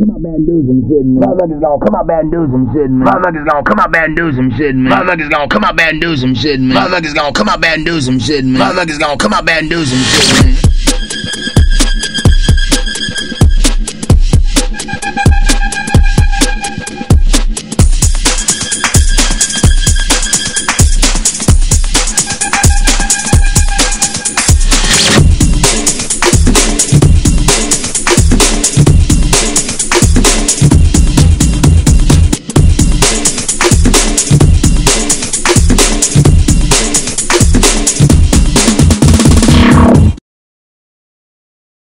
come out there and do some shit, man. Motherfuckers gonna come out there and do some shit, man. Motherfuckers gonna come out there and do some shit, man. Motherfuckers gonna come out there and do some shit, man. Motherfuckers gonna come out there and do some shit, man. Motherfuckers gonna come out there and do some shit, man.